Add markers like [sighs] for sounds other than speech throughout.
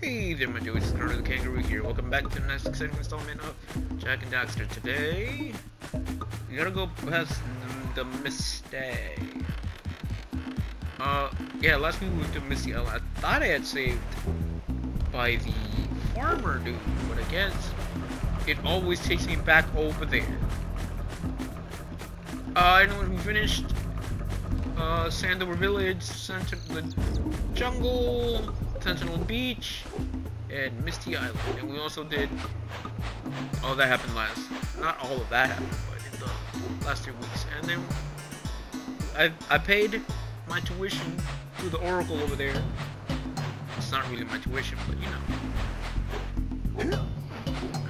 Hey there, my dudes. It's the Kangaroo here. Welcome back to the next exciting installment of Jak and Daxter. Today, we gotta go past the mistake. Uh, yeah, last week we went to Misty Island. I thought I had saved by the farmer dude, but I guess it always takes me back over there. Uh, know we finished uh, Sandover Village, Sent the Jungle, Sentinel Beach, and Misty Island. And we also did, all that happened last, not all of that happened, but in the last two weeks. And then I, I paid my tuition to the Oracle over there. It's not really my tuition, but you know.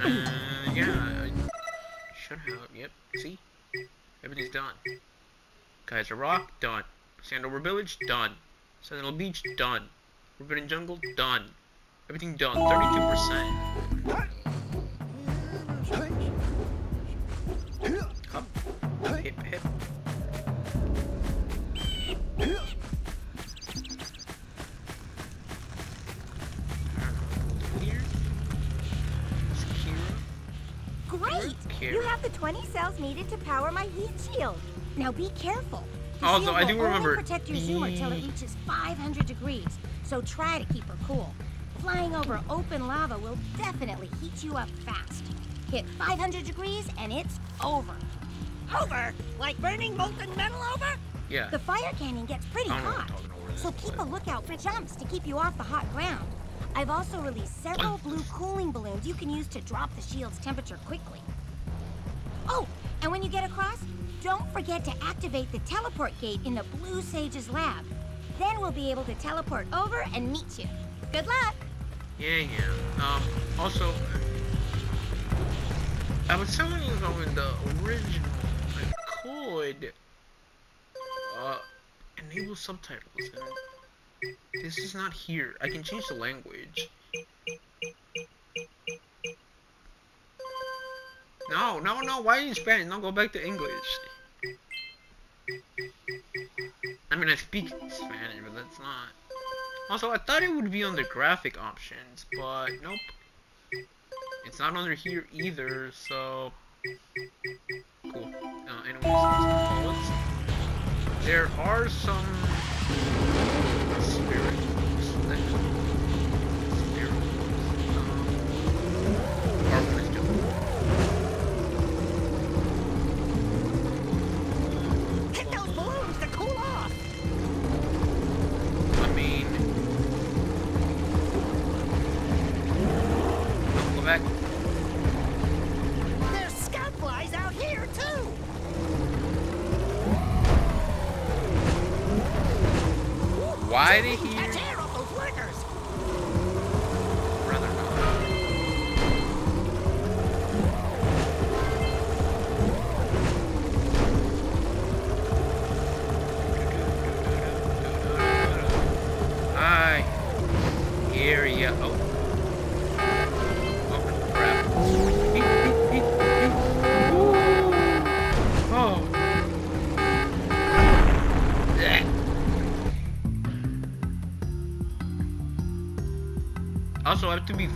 Uh, yeah, I should have, yep, see? Everything's done. Geyser Rock, done. Sandover Village, done. Sentinel Beach, done. Forbidden Jungle, done. Everything done. 32%. Hop. Hip, hip. Here. It's Keira. Great! You have the 20 cells needed to power my heat shield. Now be careful. The Also, I do only remember protect your zoomer till it reaches 500 degrees, so try to keep her cool. Flying over open lava will definitely heat you up fast. Hit 500 degrees and it's over. Over? Like burning molten metal over? Yeah. The fire canyon gets pretty I don't know what hot, I'm talking over so keep a lookout for jumps to keep you off the hot ground. I've also released several blue cooling balloons you can use to drop the shield's temperature quickly. Oh, and when you get across, don't forget to activate the teleport gate in the Blue Sage's lab. Then we'll be able to teleport over and meet you. Good luck! Yeah, yeah. Um, also, I was telling you though in the original, I could, uh, enable subtitles, this is not here. I can change the language. No, no, no, why in Spanish? No, go back to English. I mean, I speak Spanish, but that's not... Also, I thought it would be under graphic options, but nope. It's not under here either, so... Cool. Uh, anyways, there are some... Spirits. that- Spirits. Um,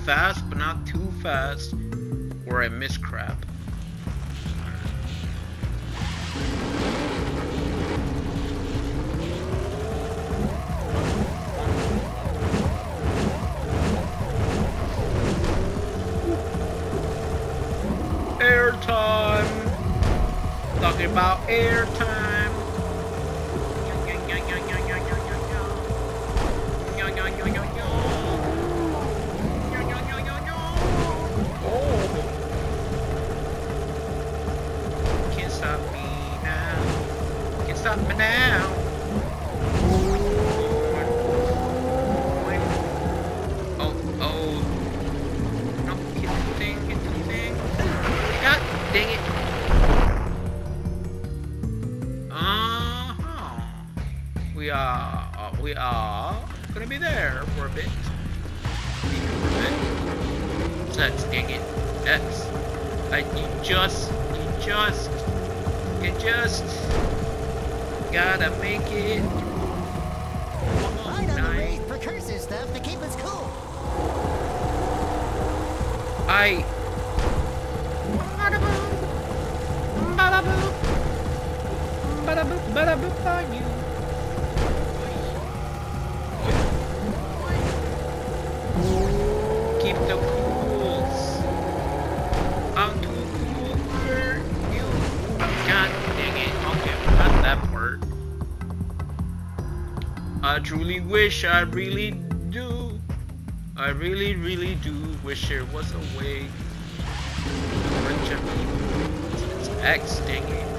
fast, but not too fast, or I miss stop now. Oh, oh. Dang it. Uh-huh. We are, uh, we are gonna be there for a bit. X, dang it. X. I, you just, you just, you just gotta make it. I bada boop, bada boop, bada boop on you. I truly wish I really do. I really, really do wish there was a way to. It's X, dang it.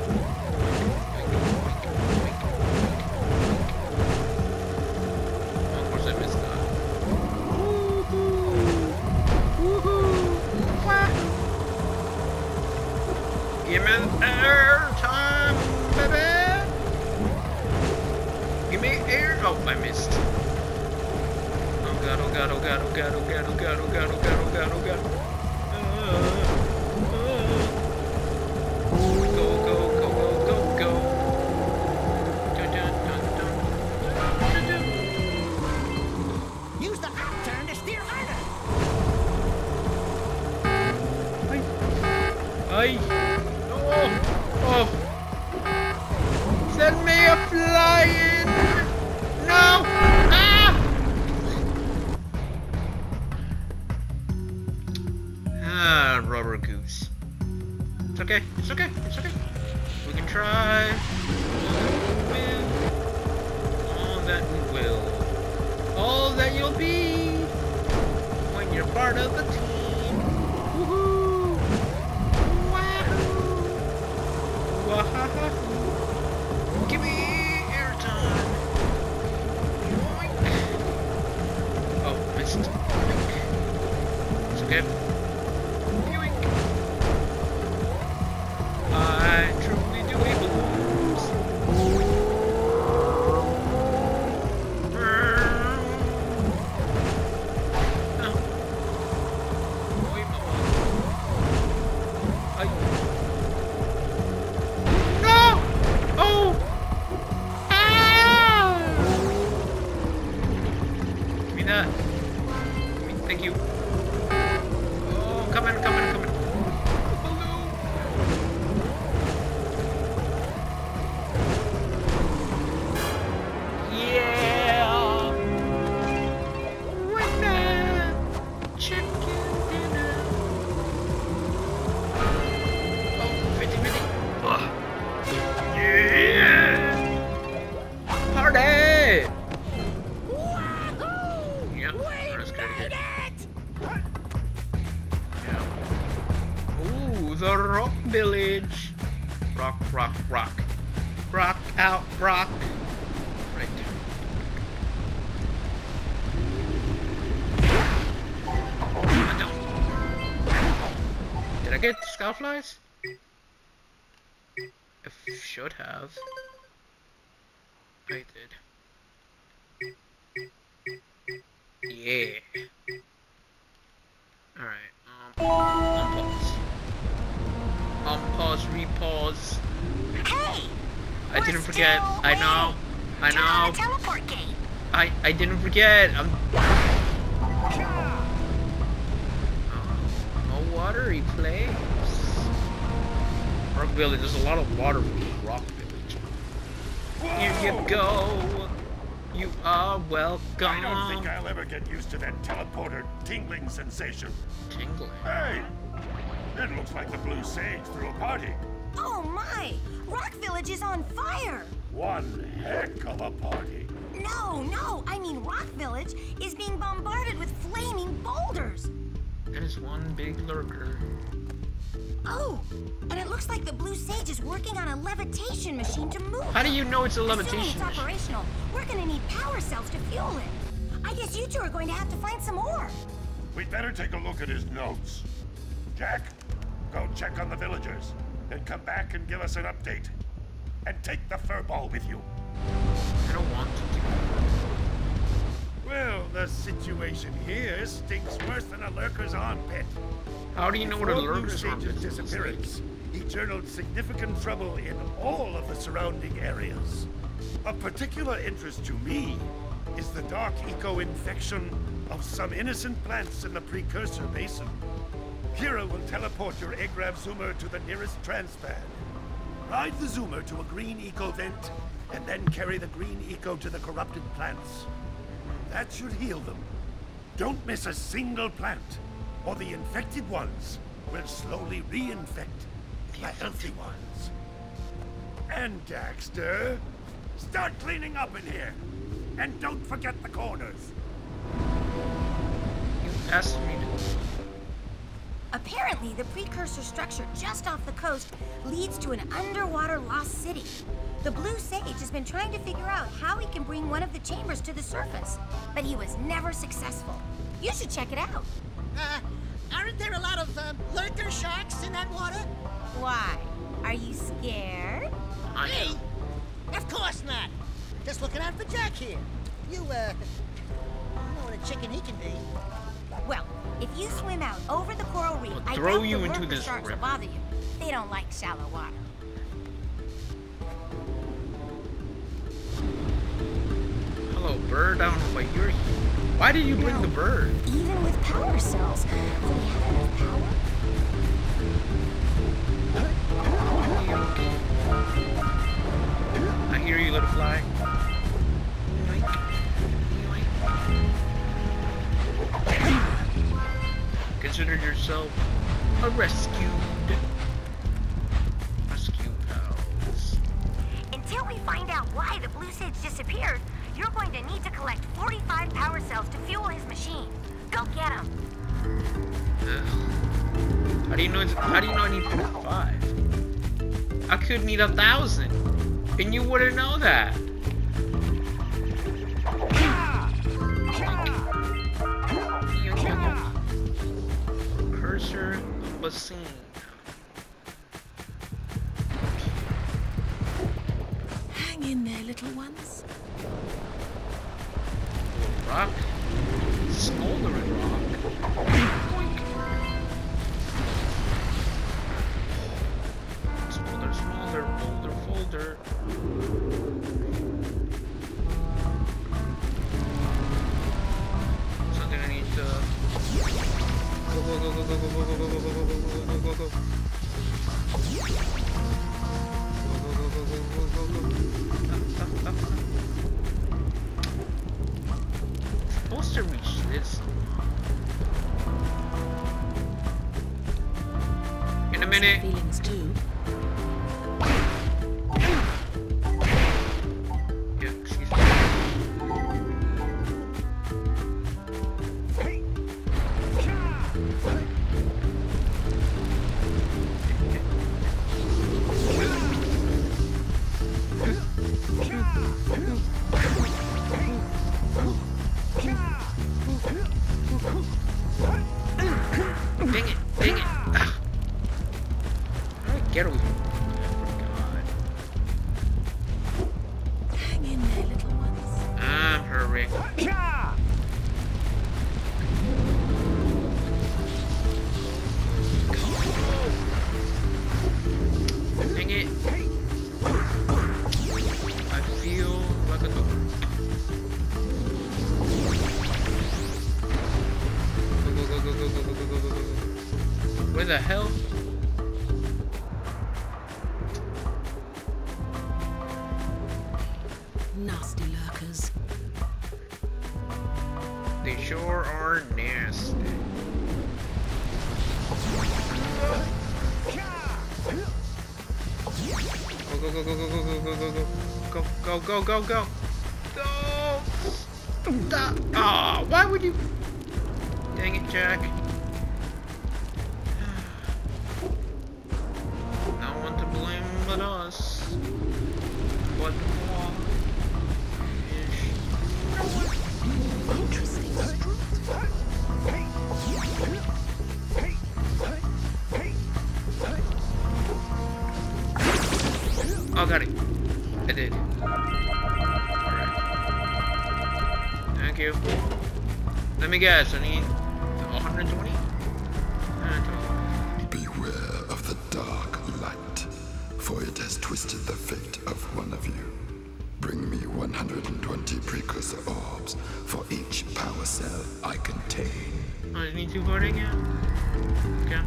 I missed. Oh god, oh god, oh god, oh god, oh god, oh god, oh god, oh god, oh god, oh god. I I didn't forget. I'm. Oh, no watery place. Rock Village. There's a lot of water from Rock Village. Here you go. You are welcome. I don't think I'll ever get used to that teleporter tingling sensation. Tingling. Hey! It looks like the Blue Sage threw a party. Oh my! Rock Village is on fire! One heck of a party. No, no! I mean, Rock Village is being bombarded with flaming boulders! That is one big lurker. Oh! And it looks like the Blue Sage is working on a levitation machine to move. How do you know it's a Assuming levitation? it's operational, we're gonna need power cells to fuel it. I guess you two are going to have to find some more. We'd better take a look at his notes. Jak, go check on the villagers. Then come back and give us an update. And take the furball with you. I don't want to. Well, the situation here stinks worse than a lurker's armpit. How do you know what a lurker's armpit is? disappearance, he journaled significant trouble in all of the surrounding areas. Of particular interest to me is the dark eco-infection of some innocent plants in the precursor basin. Keira will teleport your Agrav Zoomer to the nearest transpad. Ride the Zoomer to a green eco vent, and then carry the green eco to the corrupted plants. That should heal them. Don't miss a single plant, or the infected ones will slowly reinfect the healthy ones. And Daxter, start cleaning up in here. And don't forget the corners. You asked me to. Apparently, the precursor structure just off the coast leads to an underwater lost city. The Blue Sage has been trying to figure out how he can bring one of the chambers to the surface, but he was never successful. You should check it out. Uh, aren't there a lot of um, lurker sharks in that water? Why? Are you scared? I Me? Of course not. Just looking out for Jak here. You, uh, you know what a chicken he can be. Well, if you swim out over the coral reef, I'll I throw doubt you the into lurker this sharks river. will bother you. They don't like shallow water. Hello, bird. I don't know why you're here. Why did you bring the bird? Even with power cells, we have enough power? I hear you, little fly. Consider yourself a. Rescue you're to need to collect 45 power cells to fuel his machine. Go get them. Ugh. How do you know? It's, how do you know I need five? I could need a thousand, and you wouldn't know that. Cursor bassoon. Hang in there, little ones. Rock. Smoldering rock. Boink. Smolder, smolder, folder, folder. Minute. Go, go, go, Thank you. Let me guess, I need 120? 120. Beware of the dark light, for it has twisted the fate of one of you. Bring me 120 precursor orbs for each power cell I contain. I just me two voting, yeah? Okay.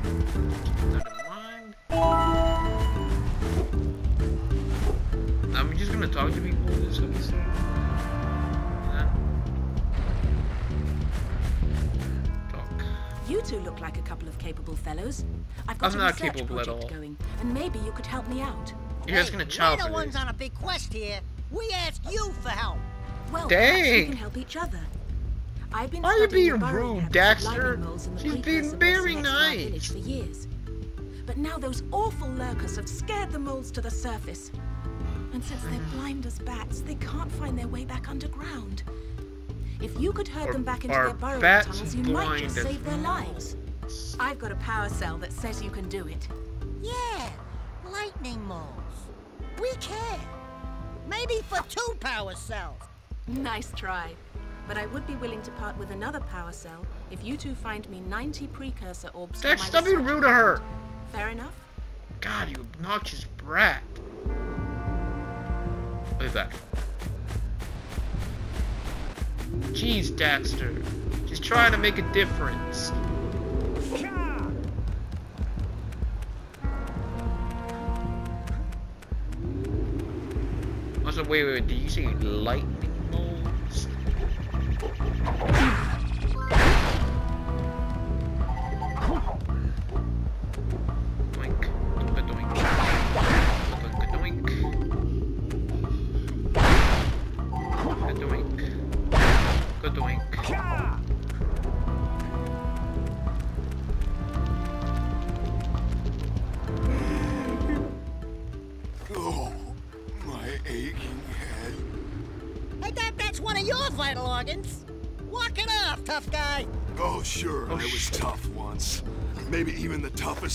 Like a couple of capable fellows. I've got I'm a not research capable at project all. going, and maybe you could help me out. You guys Hey, gonna we're the ones on a big quest here. We ask you for help. Well, perhaps we can help each other. I've been Why are you being rude, Daxter? lightning moles in the She's base very next to our nice. for years. But now those awful lurkers have scared the moles to the surface. And since they're Mm. blind as bats, they can't find their way back underground. If you could herd them back into their bats tunnels, you might just save their lives. I've got a power cell that says you can do it. Yeah, lightning moles. We can. Maybe for two power cells. Nice try. But I would be willing to part with another power cell if you two find me 90 precursor orbs for Dex, my stop being research rude to her. Fair enough? God, you obnoxious brat. I'll be back. Jeez, Daxter. Just trying to make a difference. Wait, wait, wait, did you say lightning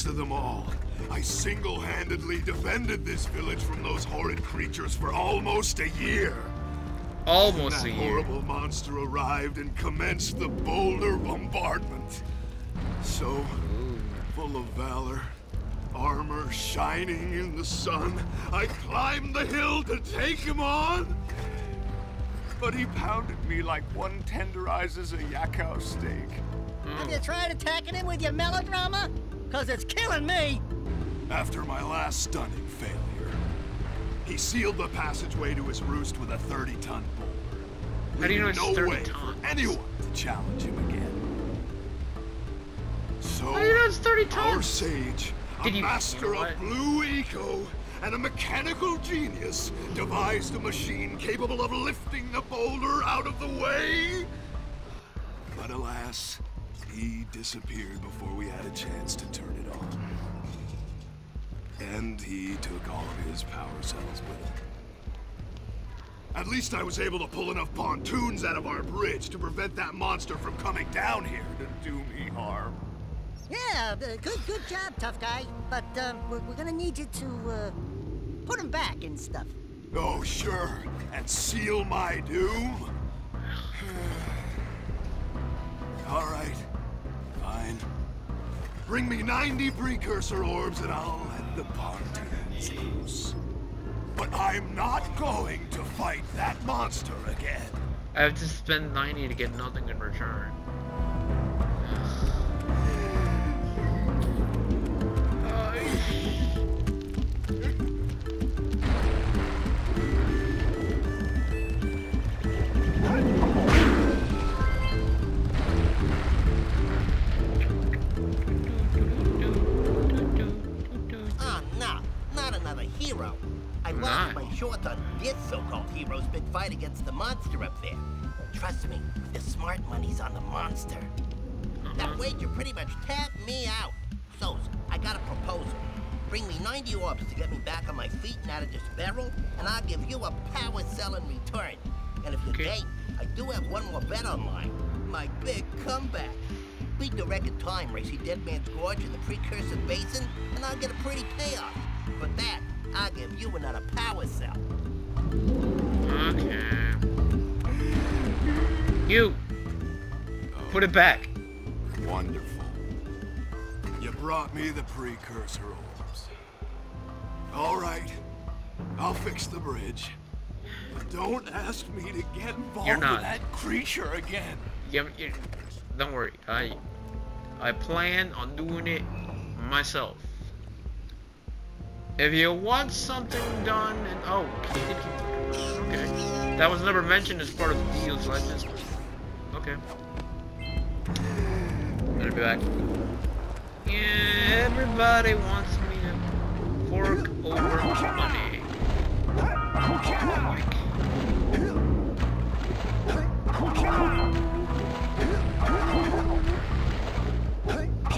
the of them all. I single-handedly defended this village from those horrid creatures for almost a year. Almost that a year. horrible monster arrived and commenced the boulder bombardment. So, full of valor, armor shining in the sun, I climbed the hill to take him on. But he pounded me like one tenderizes a yakow steak. Have you tried attacking him with your melodrama? Cause it's killing me. After my last stunning failure, he sealed the passageway to his roost with a 30-ton boulder. How do you know leaving it's no 30 way tons? for anyone to challenge him again. So, How do you know it's 30 tons? our tons? sage, a Did you- you master know of blue eco, and a mechanical genius, devised a machine capable of lifting the boulder out of the way. But alas, he disappeared before we had a chance to turn it on. And he took all of his power cells with him. At least I was able to pull enough pontoons out of our bridge to prevent that monster from coming down here to do me harm. Yeah, uh, good, good job, tough guy. But um, we're, we're gonna need you to uh, put him back and stuff. Oh, sure. And seal my doom? [sighs] All right. Bring me 90 precursor orbs and I'll let the pontoons loose. But I'm not going to fight that monster again. I have to spend 90 to get nothing in return. No, not another hero. I lost my short on this so-called hero's big fight against the monster up there. Trust me, the smart money's on the monster. That mm-hmm. wager pretty much tapped me out. So, I got a proposal. Bring me 90 orbs to get me back on my feet and out of this barrel, and I'll give you a power cell in return. And if you Okay. ain't, I do have one more bet on mine. My big comeback. Beat the record time race at Dead Man's Gorge in the Precursor Basin, and I'll get a pretty payoff. For that, I'll give you another power cell. Okay. You! Put it back. Wonderful. You brought me the precursor orbs. All right. I'll fix the bridge. But don't ask me to get involved with that creature again. You, you, don't worry. I I plan on doing it myself. If you want something done and oh, okay, that was never mentioned as part of the Deals Legends. Okay, better be back. Yeah, everybody wants me to fork over money.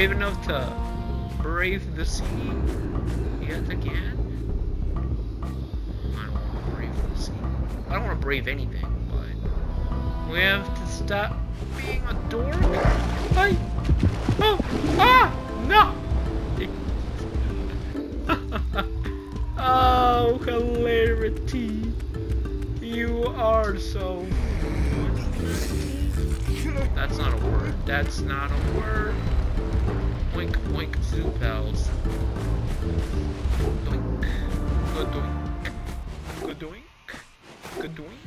brave enough to brave the sea yet again? I don't want to brave the sea. I don't want to brave anything, but we have to stop being a dork. I, oh, ah, no. [laughs] oh, hilarity. You are so That's not a word. That's not a word. Oink, oink, zoo pals. Doink. Good doink. Good doink. Good doink.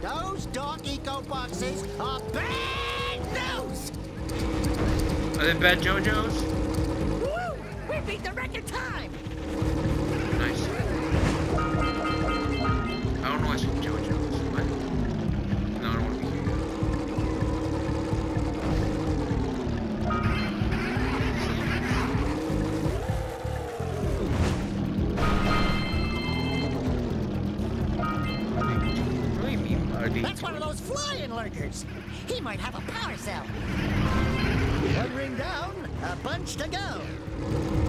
Those dark eco boxes are bad news! Are they bad JoJo's? Woo! We beat the record time! Nice. Flying. He might have a power cell. One ring down, a bunch to go.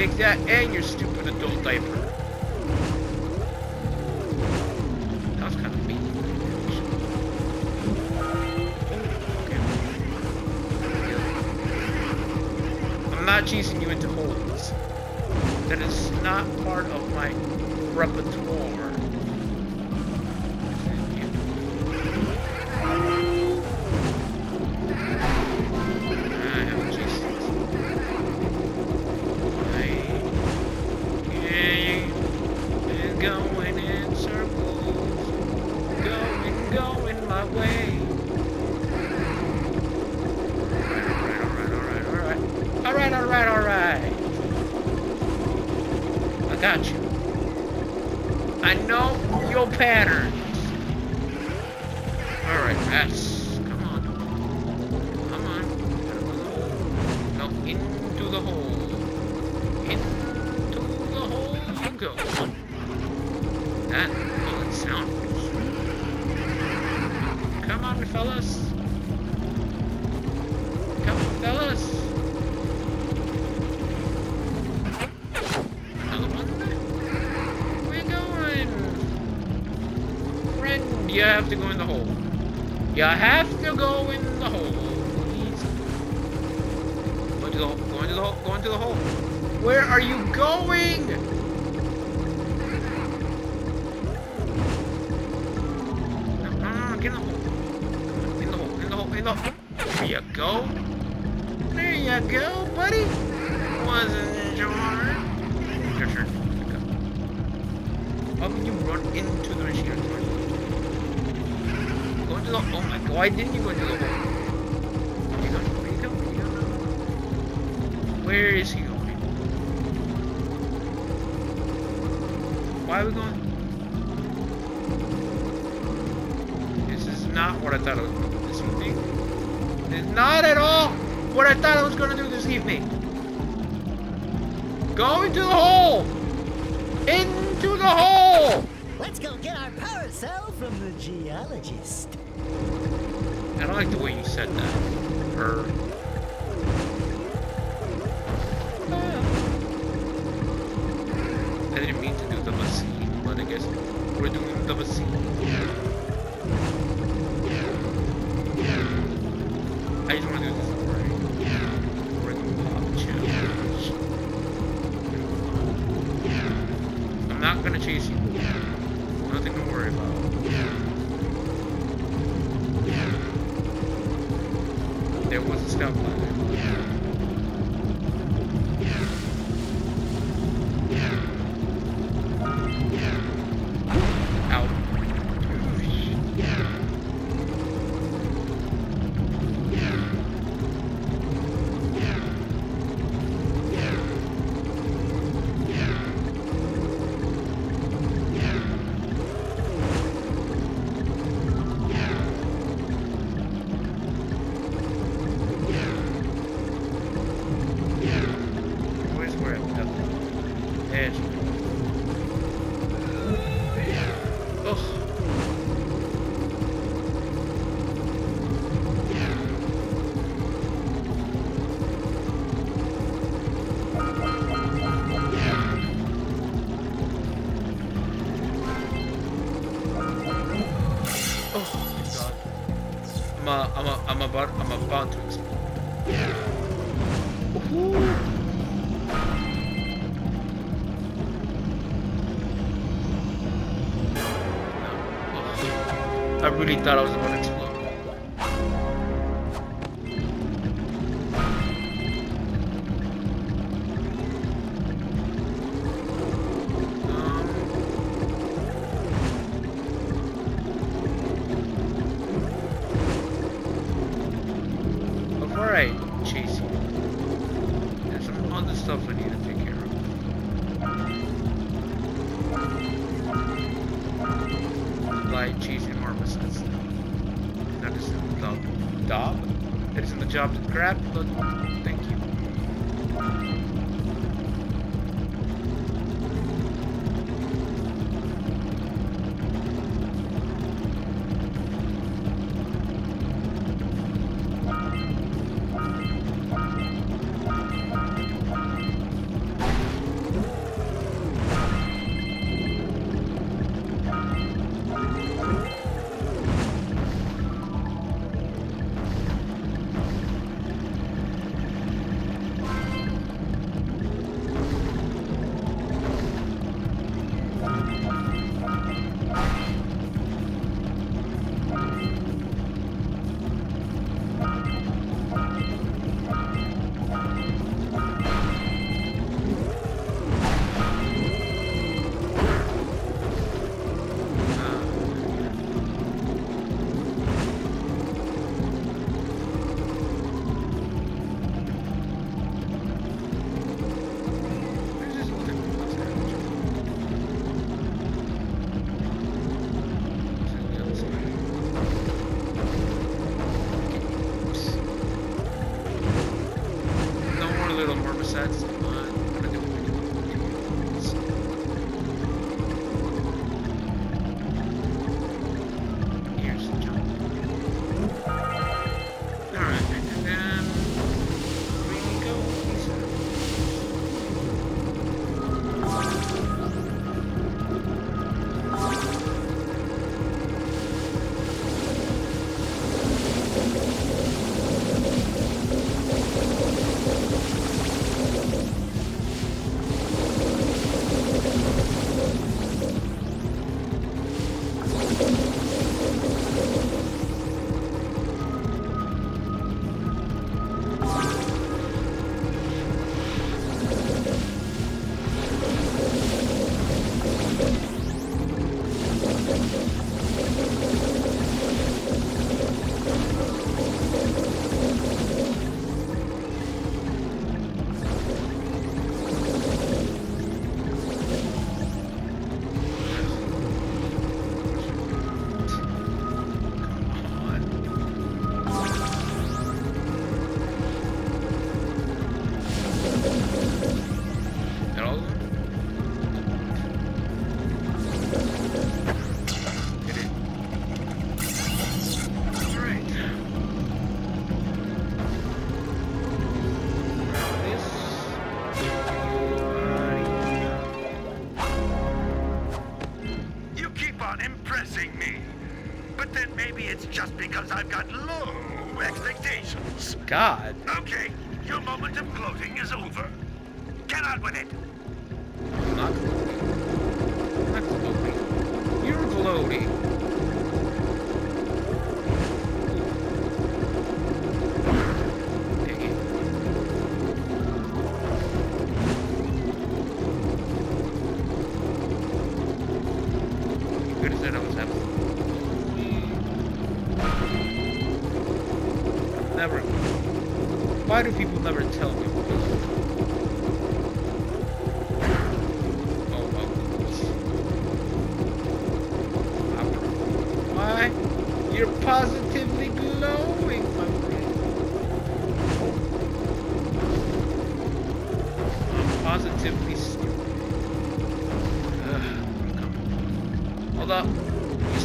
Take that and your stupid adult diaper. Kind of mean. I'm not chasing you into holes. That is not part of my repertoire. You have to go in the hole. You have to go in the hole. Please. Go into the hole. Go into the hole. Go into the hole. Where are you going? No, get in the hole. In the hole. In the hole. In the hole. There you go. There you go, buddy. Wasn't your Your turn. How can you run into the machine? Oh my god, why didn't you go into the hole? Where is he going? Why are we going? This is not what I thought it was going to do this evening. It's not at all what I thought I was going to do this evening. Go into the hole! Into the hole! Let's go get our power cell from the geologist. I don't like the way you said that. I didn't mean to do the machine, but I guess we're doing the machine. I just want to do this right. Ring pop challenge. I'm not gonna chase you. Nothing to worry about. There was a scout ladder. thought I was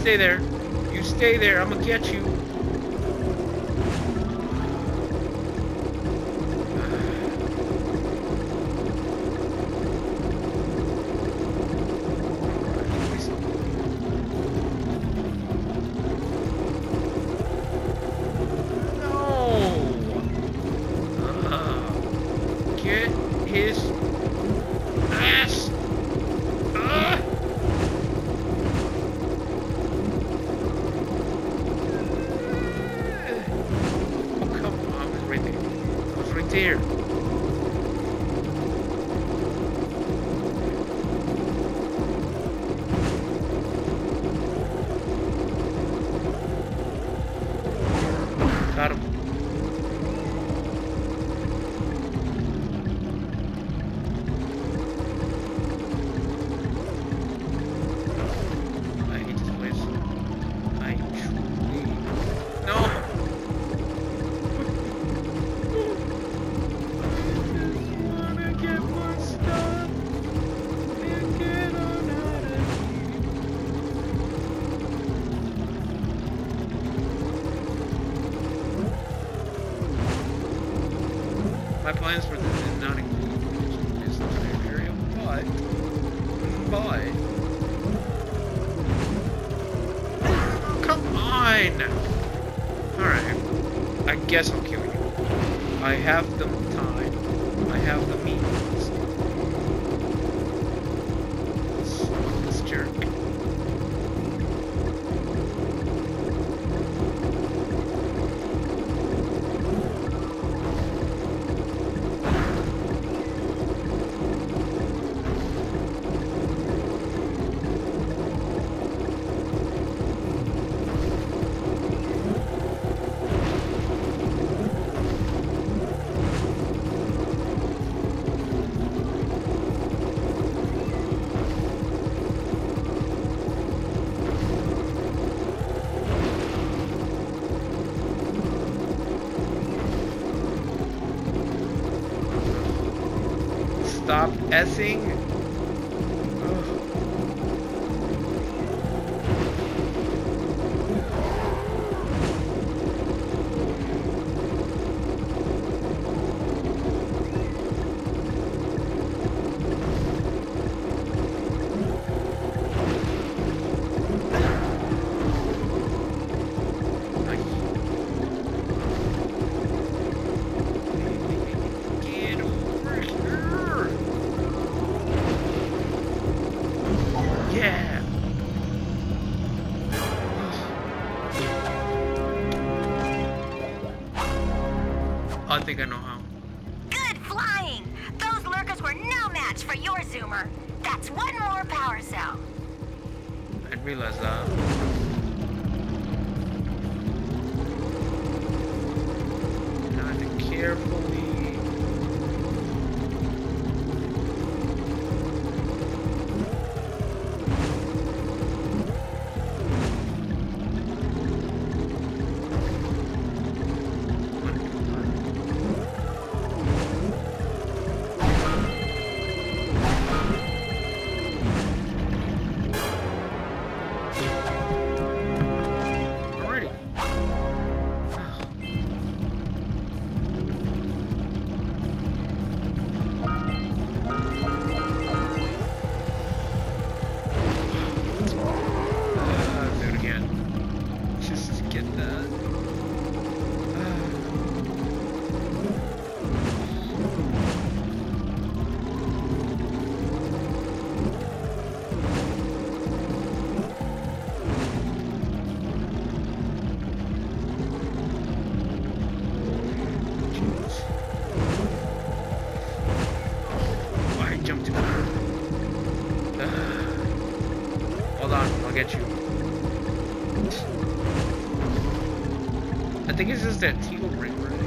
stay there. You stay there. I'm gonna get you. I guess I'll kill you. I have the time, I have the means. I think I know how. Good flying! Those lurkers were no match for your zoomer. That's one more power cell. I that. Now I have to carefully. I think it's just that teal ring, right?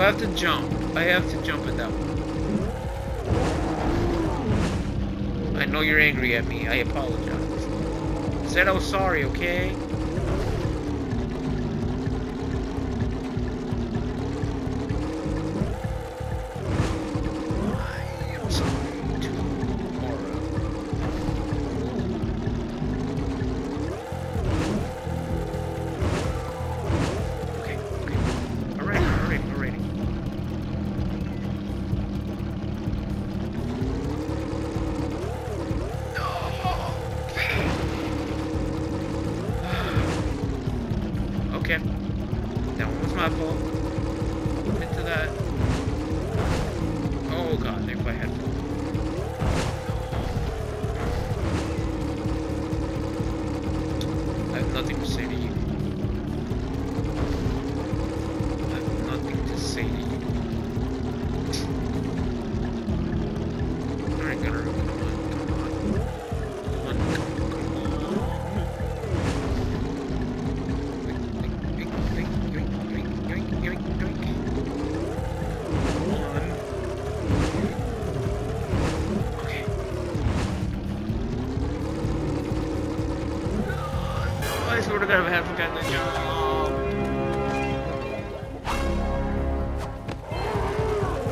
I have to jump. I have to jump at that one. I know you're angry at me. I apologize. I said I was sorry, okay?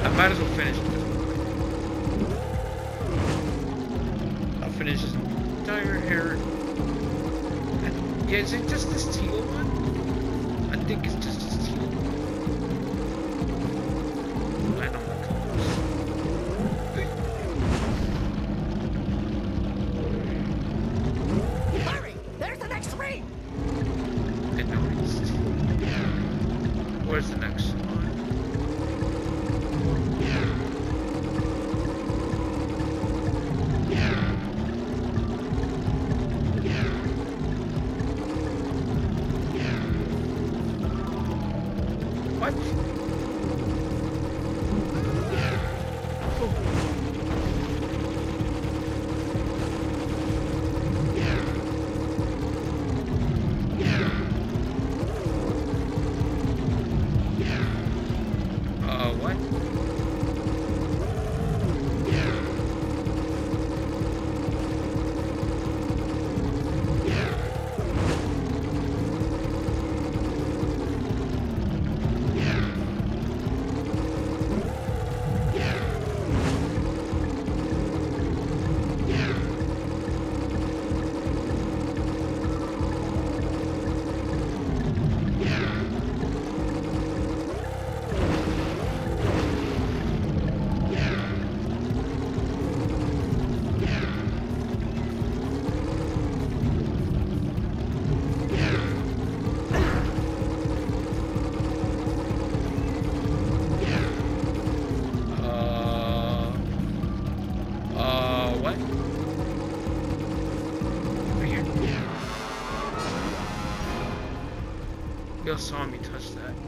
I might as well finish this. I'll finish this entire hair. Yeah, is it just this teal one? I think it's just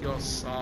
jossa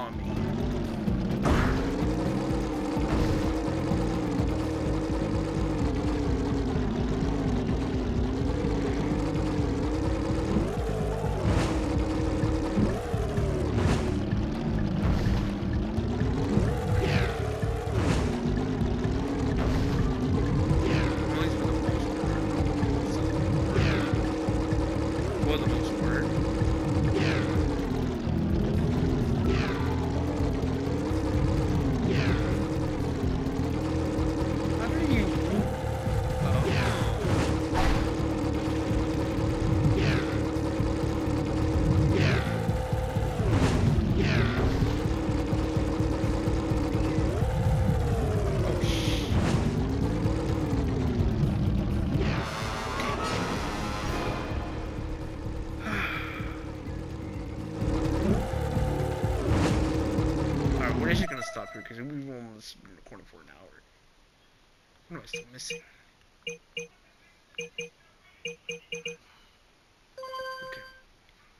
after because we've been on this recording for an hour. What am I still missing? Okay.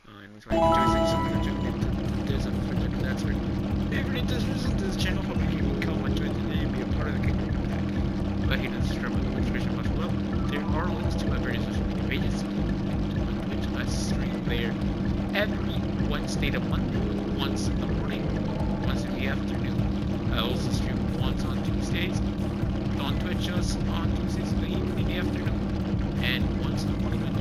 Uh, it looks like joystick something that there's a project that's right. Everybody does listen to this channel, hope you can come and join and be a part of the community. I he does subscribe with the information much well. There are links to my various social media pages on I stream there every Wednesday to Monday, once in the morning, once in the afternoon. I also stream once on Tuesdays, on Twitch on Tuesdays in the evening, in the afternoon, and once in the morning